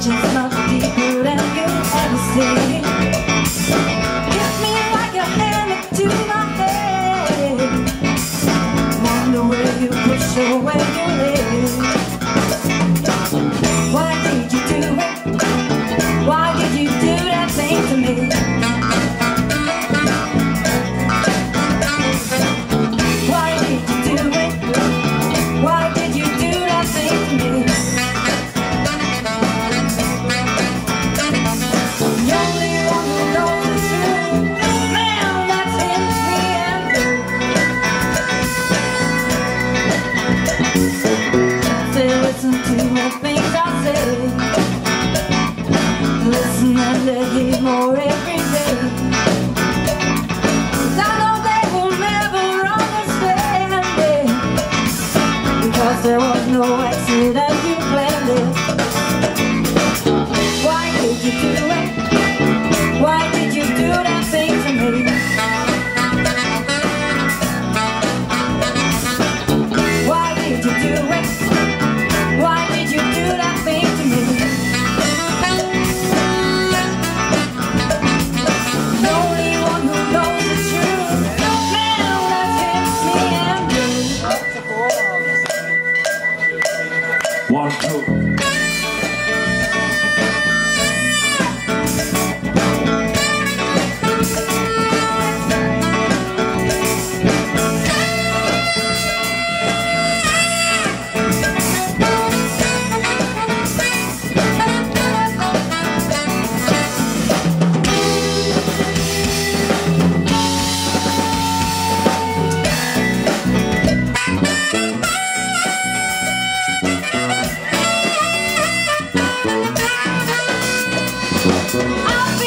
just deeper than you ever see. Me like a to my head. You push. Why did you do it? Why did you do that thing to me? there was no exit. coat. I'm.